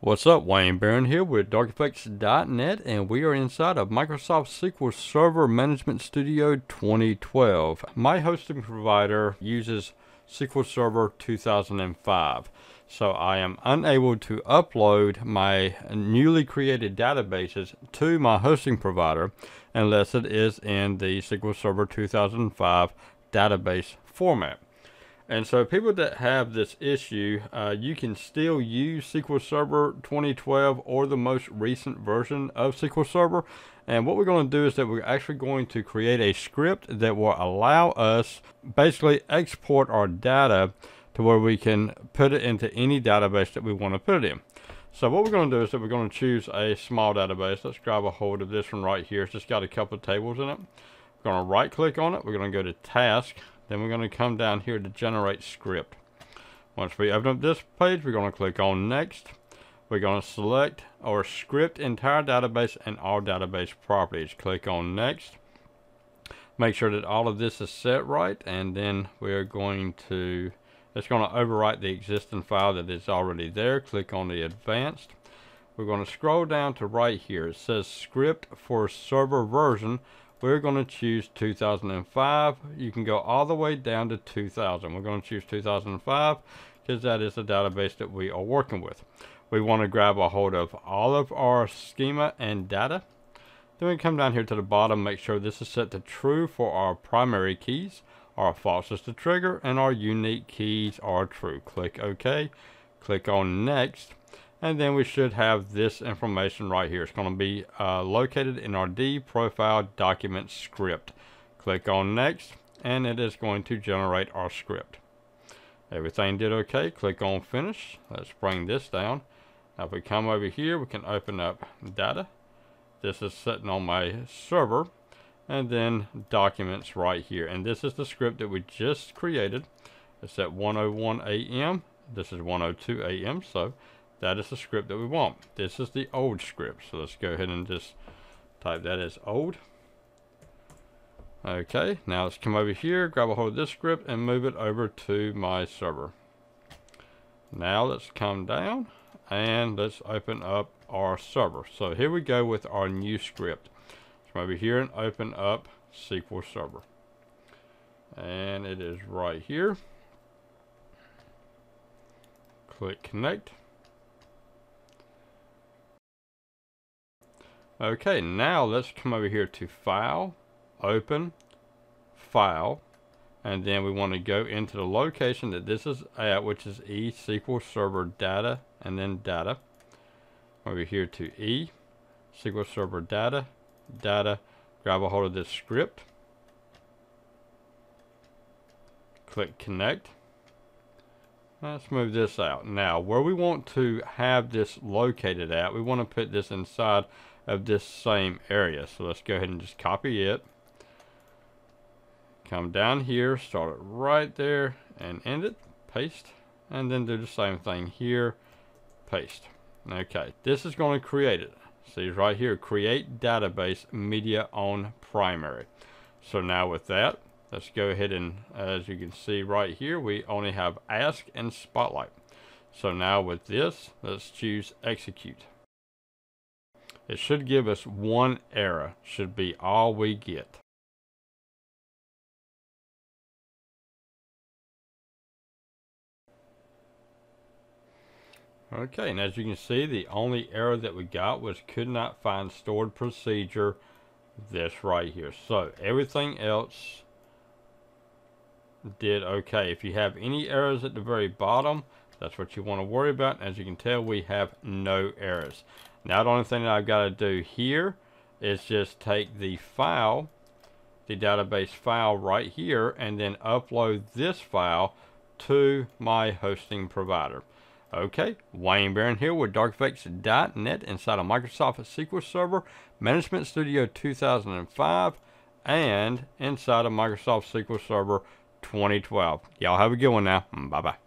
What's up, Wayne Barron here with DarkFX.net, and we are inside of Microsoft SQL Server Management Studio 2012. My hosting provider uses SQL Server 2005, so I am unable to upload my newly created databases to my hosting provider unless it is in the SQL Server 2005 database format. And so people that have this issue, uh, you can still use SQL Server 2012 or the most recent version of SQL Server. And what we're going to do is that we're actually going to create a script that will allow us basically export our data to where we can put it into any database that we want to put it in. So what we're going to do is that we're going to choose a small database. Let's grab a hold of this one right here. It's just got a couple of tables in it. We're going to right click on it. We're going to go to task then we're going to come down here to generate script. Once we open up this page, we're going to click on next. We're going to select our script entire database and all database properties. Click on next. Make sure that all of this is set right and then we're going to, it's going to overwrite the existing file that is already there. Click on the advanced. We're going to scroll down to right here. It says script for server version we're going to choose 2005. You can go all the way down to 2000. We're going to choose 2005 because that is the database that we are working with. We want to grab a hold of all of our schema and data. Then we come down here to the bottom, make sure this is set to true for our primary keys, our false is the trigger, and our unique keys are true. Click OK. Click on next and then we should have this information right here. It's going to be uh, located in our D profile document script. Click on next and it is going to generate our script. Everything did okay. Click on finish. Let's bring this down. Now if we come over here we can open up data. This is sitting on my server and then documents right here. And this is the script that we just created. It's at 101 a.m. This is 102 a.m. So that is the script that we want. This is the old script. So let's go ahead and just type that as old. Okay, now let's come over here, grab a hold of this script and move it over to my server. Now let's come down and let's open up our server. So here we go with our new script. Let's come over here and open up SQL Server. And it is right here. Click connect. Okay, now let's come over here to File, Open, File, and then we want to go into the location that this is at, which is E SQL Server Data, and then Data. Over here to E, SQL Server Data, Data, grab a hold of this script, click Connect. Let's move this out. Now, where we want to have this located at, we want to put this inside of this same area. So let's go ahead and just copy it. Come down here, start it right there and end it, paste, and then do the same thing here, paste. Okay, this is going to create it. See right here, create database media on primary. So now with that, let's go ahead and as you can see right here, we only have ask and spotlight. So now with this, let's choose execute. It should give us one error, should be all we get. Okay, and as you can see, the only error that we got was could not find stored procedure, this right here. So everything else did okay. If you have any errors at the very bottom, that's what you want to worry about. As you can tell, we have no errors. Now the only thing that I've got to do here is just take the file, the database file right here, and then upload this file to my hosting provider. Okay, Wayne Barron here with DarkFX.net inside of Microsoft SQL Server Management Studio 2005 and inside of Microsoft SQL Server 2012. Y'all have a good one now. Bye-bye.